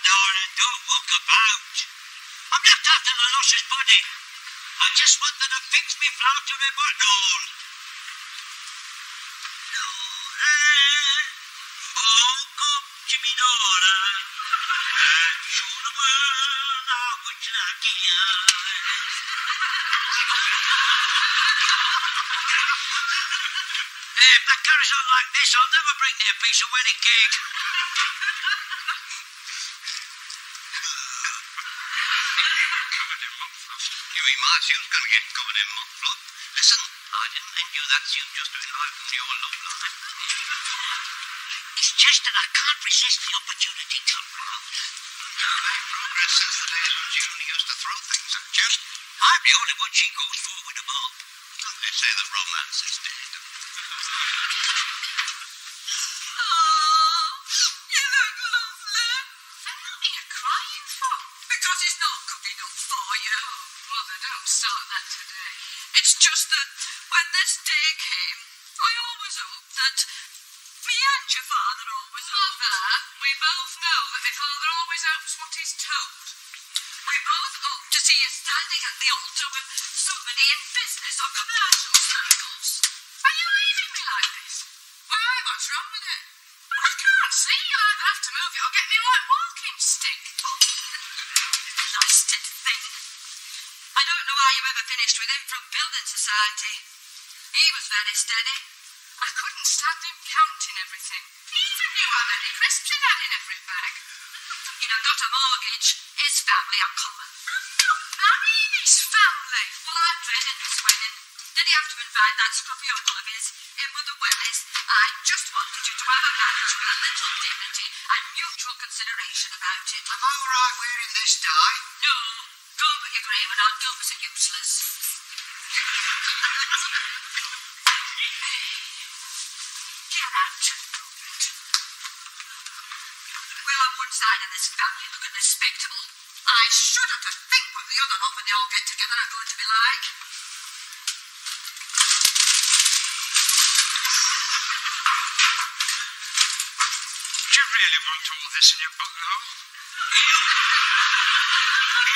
on, Nora, don't walk about. I'm not after the luscious body. I just wanted to fix me flout to my buttonhole. Nora, oh, come to me, Nora. And show the world how much like you If that carries on like this, I'll never bring a piece of wedding cake. Covered in mop fluff. You mean my suit's going to get covered in mop fluff? Listen, I didn't lend you that suit just to enliven your love life. It's just that I can't resist the opportunity to. Now, they've since the days when Julie used to throw things at you. I'm the only one she goes for with a mop. They say that romance is dead. Me and your father always Mother, we both know that my father always hopes what he's told. We both hope to see you standing at the altar with somebody in business or commercial circles. Are you leaving me like this? Why? What's wrong with it? I can't see. You'll either have to move it or get me a white walking stick. Oh, Blasted thing. I don't know how you ever finished with him from building society. He was very steady. I couldn't stand him counting everything. Even knew how many crisps he had in every bag. He'd have got a mortgage. His family are common. Marrying his family. Well, I dreaded this wedding. Did he have to invite that scruffy uncle of his in with the wellies? I just wanted you to have a marriage with a little dignity and mutual consideration about it. Am I all right wearing this tie? No, this family looking respectable. I shudder to think what the other lot when they all get together are going to be like. Do you really want all this in your?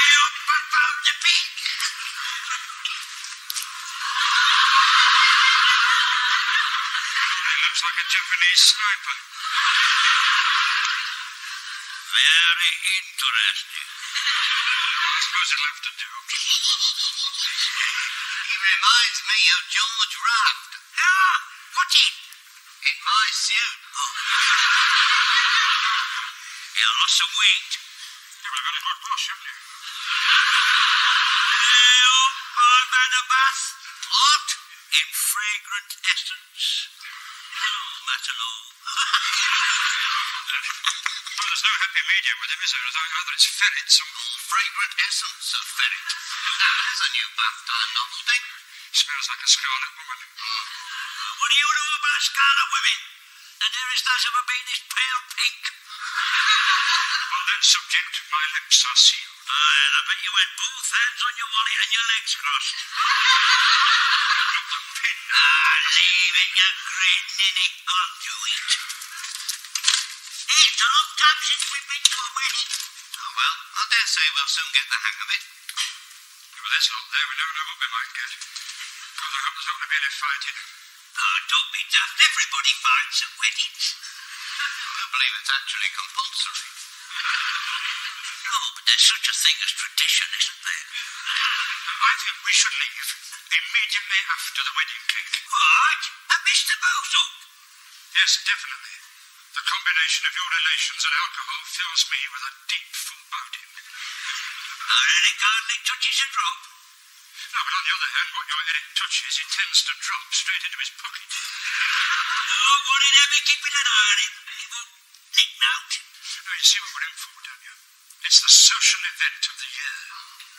You about the pig. It looks like a Japanese sniper. Interesting. I suppose it'll have to do. He reminds me of George Raft Ah, what's it? in my suit. You lost some weight. You've got a good wash, haven't you? Are man a bath. What? In fragrant essence. Oh, Matalo. Well, there's no happy medium with him, is there? Either it's ferrets or All fragrant essence of ferret. There's a new bath time novelty. smells like a scarlet woman. What do you know about scarlet women? The nearest that's ever been is pale pink. On that subject, my lips are sealed. Aye, and I bet you had both hands on your wallet and your legs crossed. Not the pin. Ah, leave it, you great ninny. On to it. It's a long time since we've been to a wedding. Oh, well, I dare say we'll soon get the hang of it. With this lot there, we never know what we might get. God, I hope there's not going to be any fighting. Oh, don't be daft. Everybody fights at weddings. I believe it's actually compulsory. no, but there's such a thing as tradition, isn't there? I think we should leave immediately after the wedding cake. What? And Mr. Bozo? Yes, definitely. The combination of your relations and alcohol fills me with a deep foreboding. I really hardly touches a drop. No, but on the other hand, what your Eric touches, it tends to drop straight into his pocket. Oh, what did ever keep it an eye on him? He won't nick out. Oh, you see what we're in for, don't you? It's the social event of the year.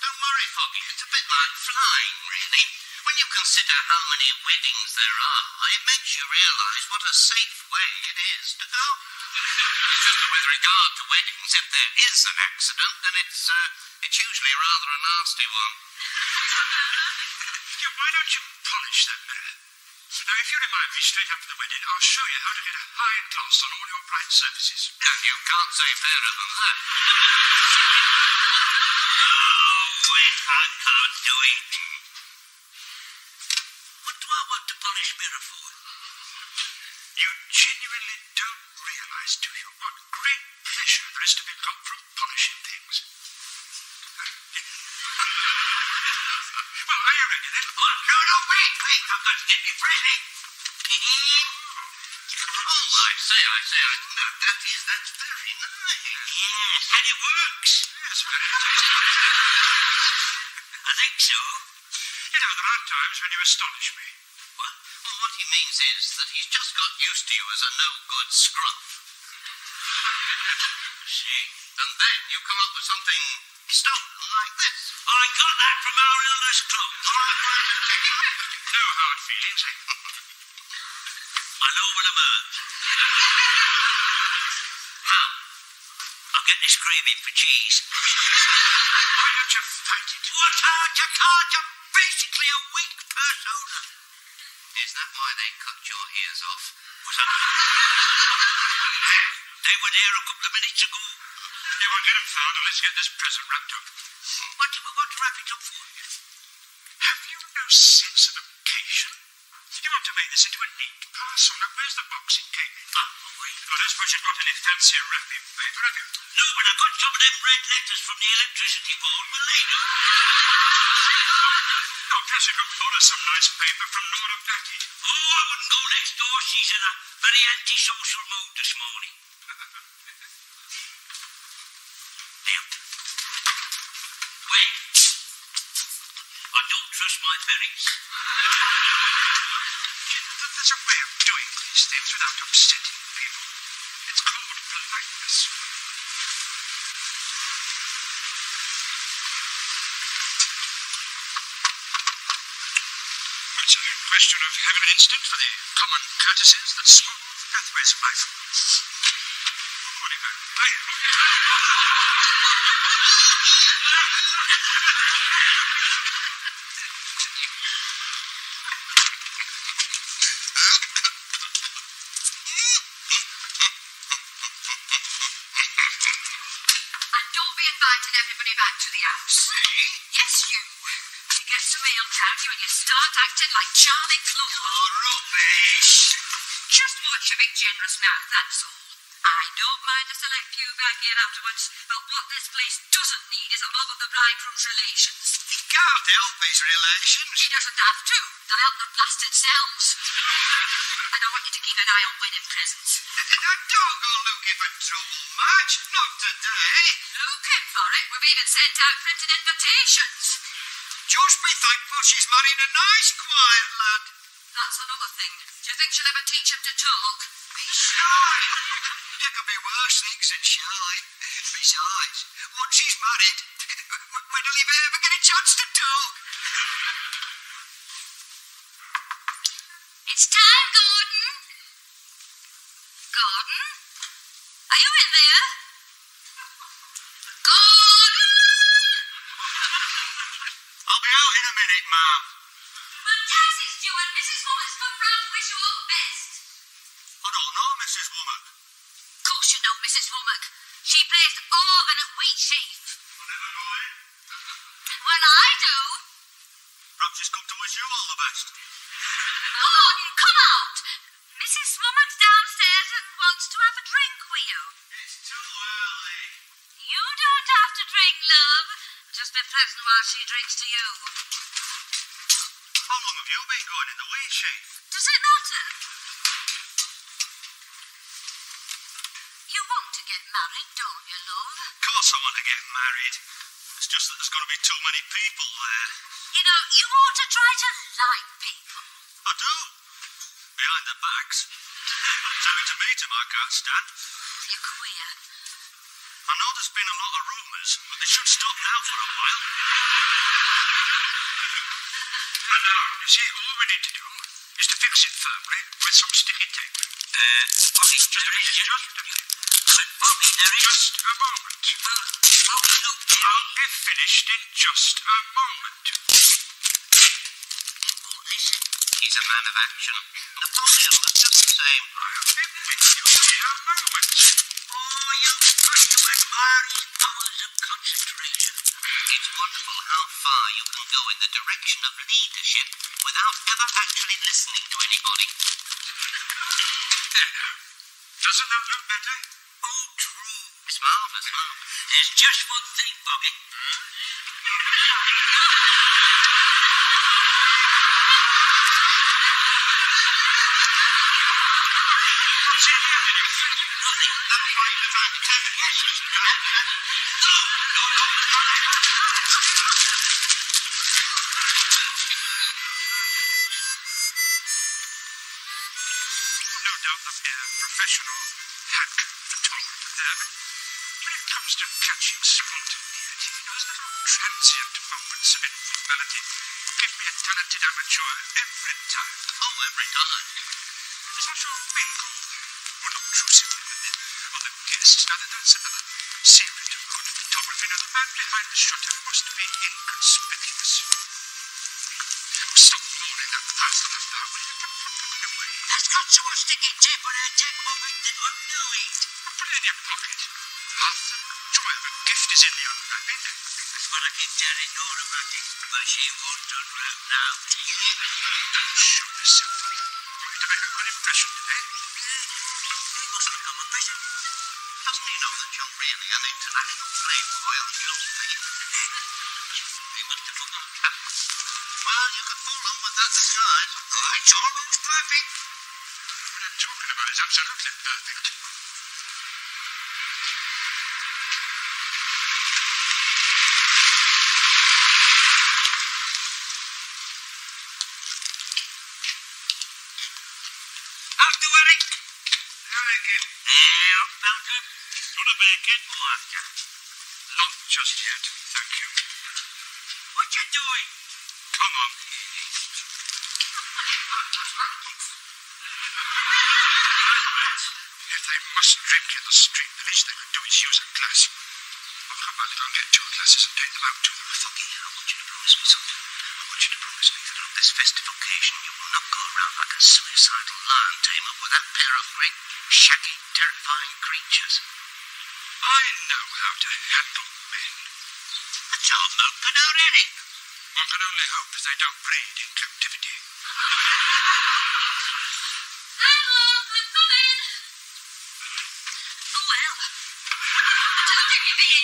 Don't worry, Foggy. It's a bit like flying, really. When you consider how many weddings there are, it makes you realise what a safe way it is to go. Just with regard to weddings, if there is an accident, then it's uh, it's usually rather a nasty one. Yeah, why don't you polish that mirror? Now, if you remind me straight after the wedding, I'll show you how to get a high gloss on all your bright surfaces. And you can't say fairer than that. Oh, wait, I can't do it. What do I want to polish mirror for? You genuinely don't realize, do you, what great pleasure there is to be got from polishing things? well, are you ready then? Oh, no, no, wait, wait. I've got to get me ready. Oh, I say, I say, I that is, that's very nice. Yes, and it works. Yes, very tasty. I think so. You know, there are times when you astonish me. Is that he's just got used to you as a no-good scruff. See? And then you come up with something stolen like this. I got that from our illness club. No hard feelings, eh? I know when I'm hurt. How? I get this craving for cheese. Why don't you fight it? What hard? You can't. You're basically a weak persona. Is that why they cut your ears off? Was that? They were there a couple of minutes ago. You won't get 'em found let's get this present wrapped up. What do we want to wrap it up for? Have you no sense of occasion? You want to make this into a neat parcel. Now, where's the box it came in? Ah, oh, wait. Well, I suppose you've got any fancy wrapping paper, have you? No, but I got some of them red letters from the electricity board. Will plus you could some nice paper from Laura Beckett. Oh, I wouldn't go next door. She's in a very antisocial mood this morning. There. Wait. I don't trust my berries. There's a way of doing these things without upsetting people. It's called politeness. It's a question of having an instinct for the common courtesies that smooth pathways of life. Man. Hi. You and you start acting like charming Flora. rubbish. Just watch a big generous mouth, that's all. I don't mind a select few back here afterwards, but what this place doesn't need is a mob of the bridegroom's relations. He can't help his relations. He doesn't have to. They'll help the blasted selves. And I want you to keep an eye on wedding presents. Now, don't go looking for trouble, Madge. Not today. Looking for it. We've even sent out printed invitations. Just be thankful she's marrying a nice, quiet lad. That's another thing. Do you think she'll ever teach him to talk? Be shy. There can be worse things than shy. Besides, once she's married, when will he ever get a chance to talk? It's time, Gordon. Gordon? Are you in there? Minute, Mum. The taxi's due and Mrs. Womack's come round to wish you all the best. I don't know, Mrs. Woman. Of course you know Mrs. Womack. She plays organ at Wheat Sheaf. I never go in. Well, I do. Perhaps she's come to wish you all the best. Gordon, come out. Mrs. Womack's downstairs and wants to have a drink with you. It's too early. You don't have to drink, love. Just be present while she drinks to you. How long have you been going in the wheat sheaf? Does it matter? You want to get married, don't you, love? Of course I want to get married. It's just that there's going to be too many people there. You know, you ought to try to like people. I do. Behind their backs. Me to meet him, I can't stand. You're queer. I know there's been a lot of rumours, but they should stop now for a while. Now, you see, all we need to do is to fix it firmly with some sticky tape. Uh, Bobby, just a minute. Just, Bobby, there is... Just a moment. Bobby, look, I'll be finished in just a moment. Oh, listen. He's a man of action. Napoleon was just the same. I've been with you here a moment. Oh, you've got to admire his powers of concentration. It's wonderful how far you can go in the direction of leadership without ever actually listening to anybody. There. Doesn't that look better? Oh, true. It's marvelous, marvelous. There's just one thing, Foggy. What's then. Nothing. That's why you're trying to tell me. Yes, No, there'll be a professional hack photographer there, but when it comes to catching spontaneity, those little transient moments of informality give me a talented amateur every time. Oh, every time. There's also a thing called unobtrusive other guests. Now, that- that's another secret of good photography. Now, the man behind the shutter must be inconspicuous. Stop holding that fast got so much sticky tape on her Bobby, that I'm no it. Put it in your pocket. Half the joy of a gift is in the unwrapping. That's what I keep telling Nora it, but she won't unwrap now. Don't show yourself. Trying to make a good impression, eh? It must become a present. Doesn't he know that you're really an international playboy on philosophy? He must have forgotten. Well, you could fool him with that disguise. Oh, it's almost perfect. Talking about is absolutely perfect. After Eric. Thank you. Yeah, Malcolm. Want a bacon? Oh, After. Not just yet, thank you. What you doing? Come on. They must drink in the street, the least they could do is use a glass. I'll have my little get two glasses and take them out to them. Foggy, I want you to promise me something. I want you to promise me that on this festive occasion you will not go around like a suicidal lion tamer with that pair of great, shaggy, terrifying creatures. I know how to handle men. That's all or Eric. One can only hope that they don't breed in captivity. Hello,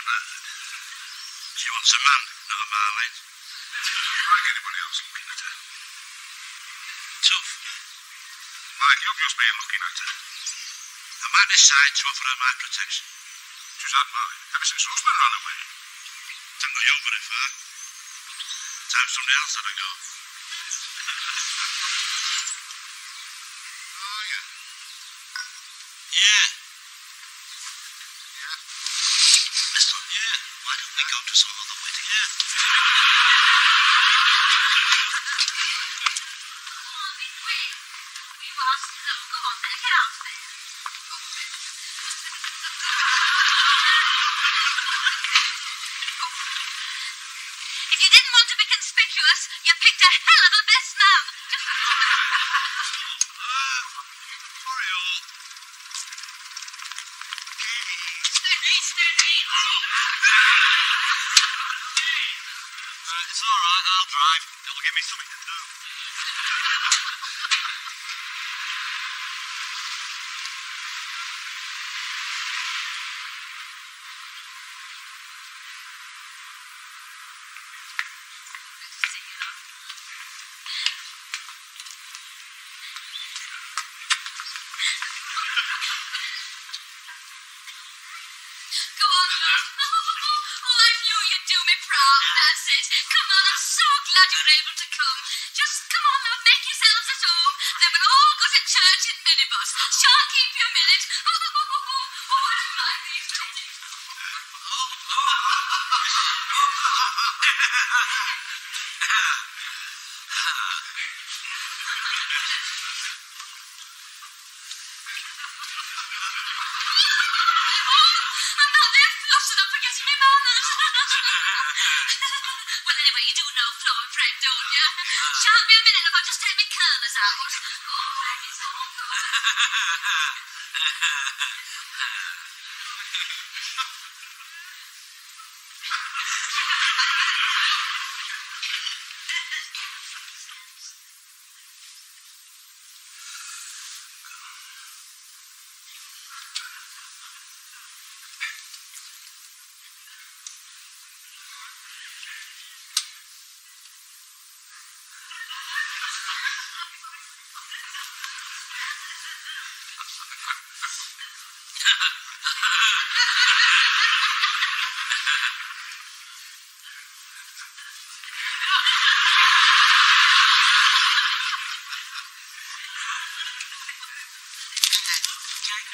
She wants a man, not a marlin. Like anybody else looking at her. Tough. Like you've just been looking at her. A man decided to offer her my protection. She's had mine ever since husband ran away. Don't go over it far. Time somebody else had a go. oh, yeah. Yeah. Yeah. Listen, yeah. We go to some other wedding? Yeah. It's all right. I'll drive. It'll give me something to do. Glad you're able to come. Just come on now, make yourselves at home. Then we'll all go to church in minibus. Shan't keep you a minute. Shan't be a minute if I just take my curlers out. Oh, Fred,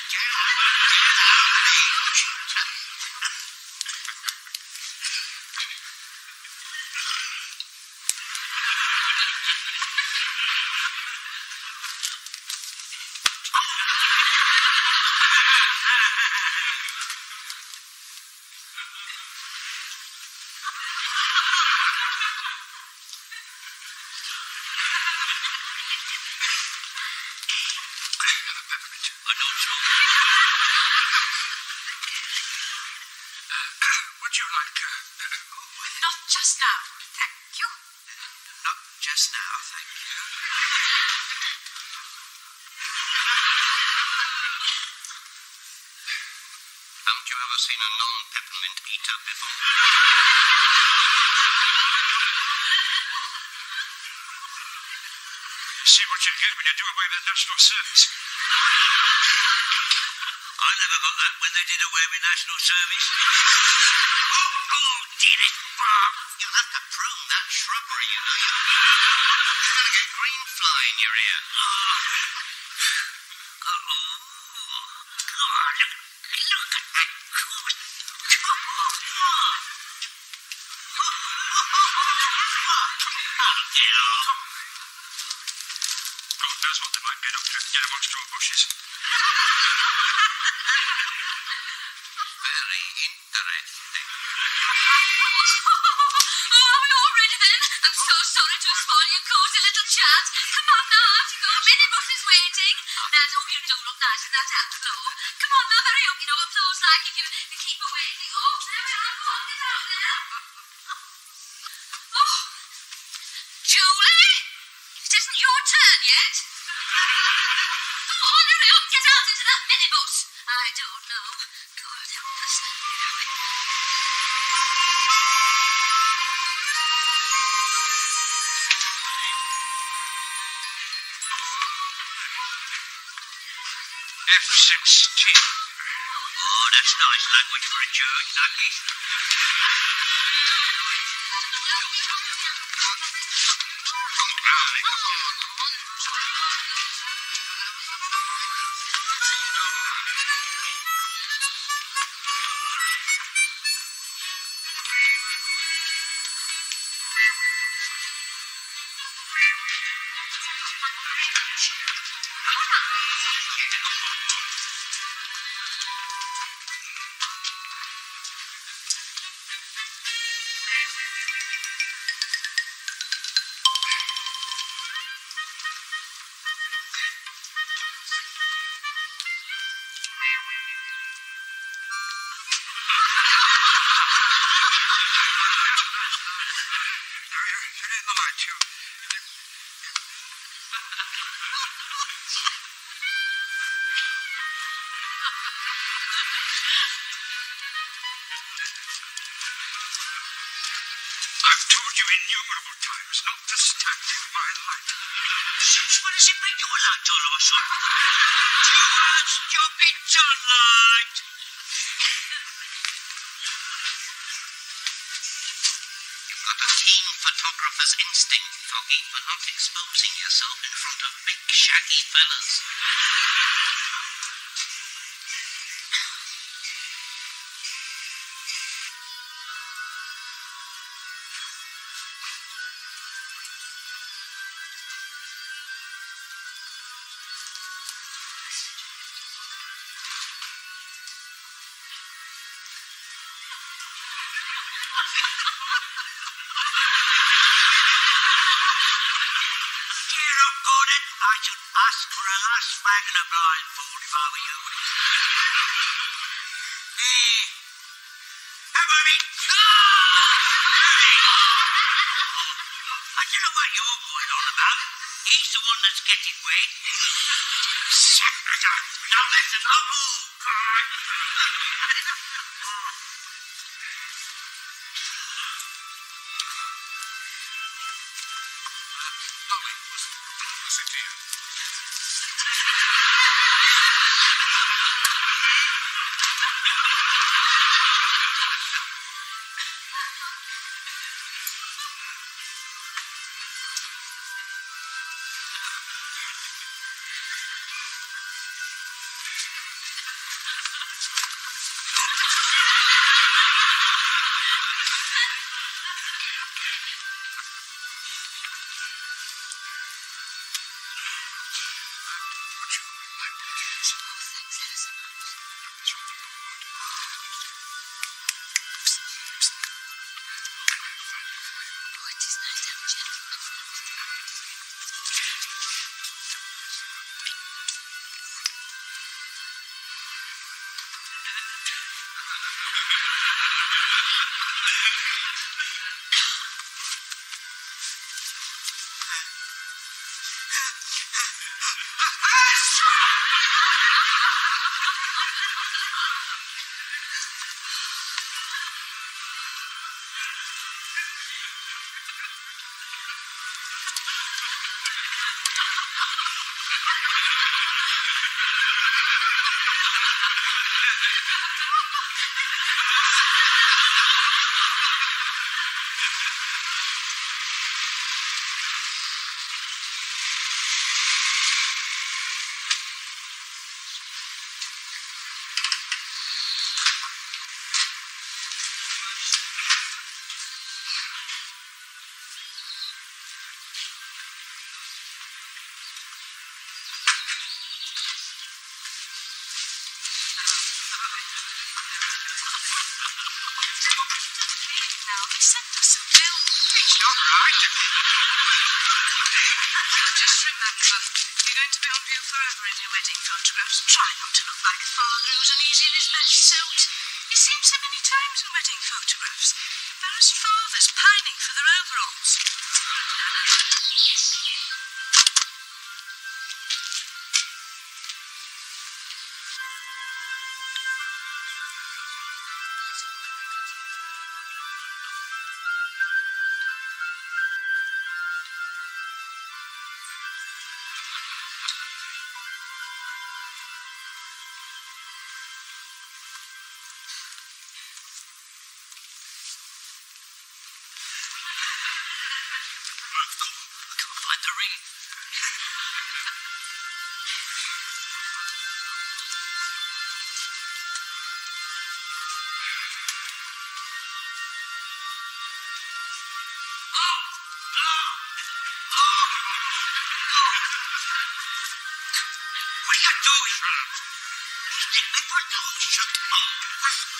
it's all good. Would you like, uh, Not just now, thank you. not just now, thank you. Haven't you ever seen a non-peppermint eater before? See what you get when you do away with national service. I never got that when they did away with national service. Oh, oh did it? Ah. You'll have to prune that shrubbery, you know. You're going to get green fly in your ear. Oh, get amongst your bushes. Very interesting. Oh, are we all ready then? I'm so sorry to spoil your cozy little chat. Come on now, out you go. Minibus is waiting. Now, don't you do look nice in that hat, Flo. Come on now, hurry up. You know what Flo's like if you, keep her waiting. Oh, there we are. Go on, get out there. Oh, Julie, it isn't your turn yet. On. Out into minibus. I don't know. God help us. F-16. Oh, that's nice language for a that is. No, Since when has it been your light all of a sudden? Do our stupid sunlight! You've got a keen photographer's instinct, Foggy, for not exposing yourself in front of big, shaggy fellas. Cheer up, Gordon. I should ask for a last fag and a blindfold if I were you. There. Have a it. I don't know what you're going on about. He's the one that's getting wet. Now listen, I'm all God. Listen Just remember, you're going to be on view forever in your wedding photographs. Try not to look like Fargo's and easy Lisbeth suit. You see him so many times in wedding photographs. Embarrassed fathers pining for their overalls. You doing? Shut up.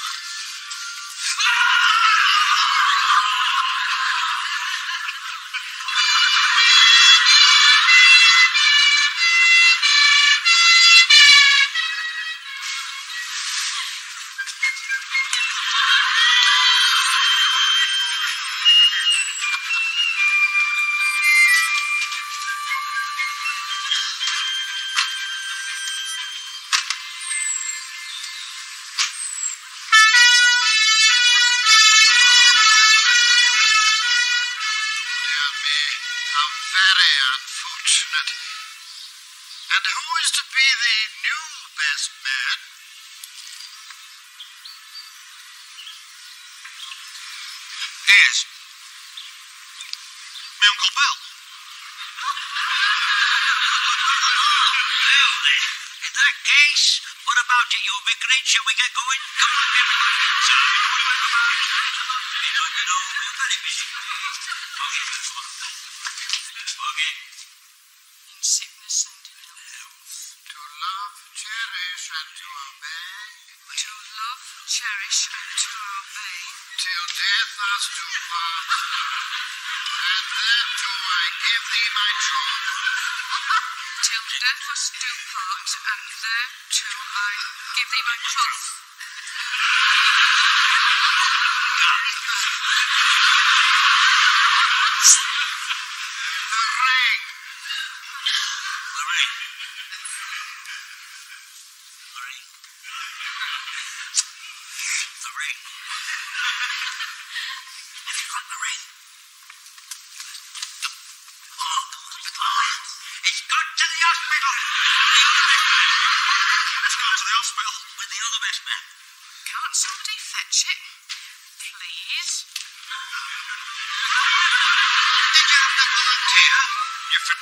Who is to be the new best man? Yes. Uncle Bill. Well, in that case, what about it, your vicarage? Shall we get going? Come on, everybody. You you. Okay. Cherish, and to obey. Till death us do part. And thereto I give thee my troth. Till death us do part, and thereto I give thee my troth.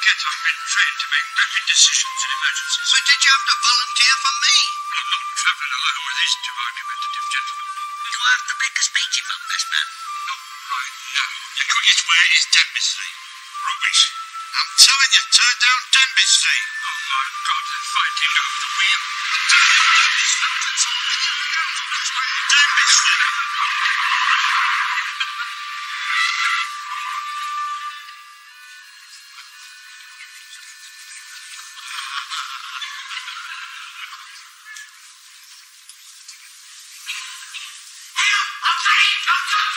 I've been trained to make rapid decisions in emergencies. But did you have to volunteer for me? I'm not travelling alone with these two argumentative gentlemen. You have to make a speech if I'm best man. Not right now. The quickest way is Denby Street. Rubbish. I'm telling you, turn down Denby Street. Oh my God, they're fighting over the wheel. Hey, come on!